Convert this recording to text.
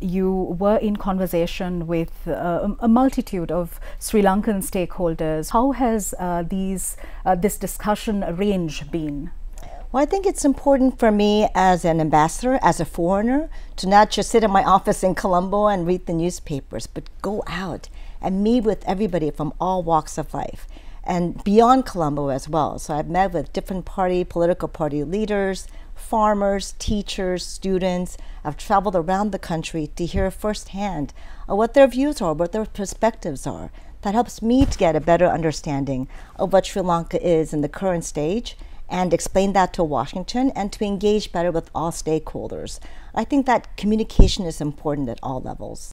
You were in conversation with uh, a multitude of Sri Lankan stakeholders. How has uh, these uh, this discussion range been? Well, I think it's important for me as an ambassador, as a foreigner, to not just sit in my office in Colombo and read the newspapers, but go out and meet with everybody from all walks of life and beyond Colombo as well. So I've met with different party, political party leaders, farmers, teachers, students. I've traveled around the country to hear firsthand what their views are, what their perspectives are. That helps me to get a better understanding of what Sri Lanka is in the current stage and explain that to Washington and to engage better with all stakeholders. I think that communication is important at all levels.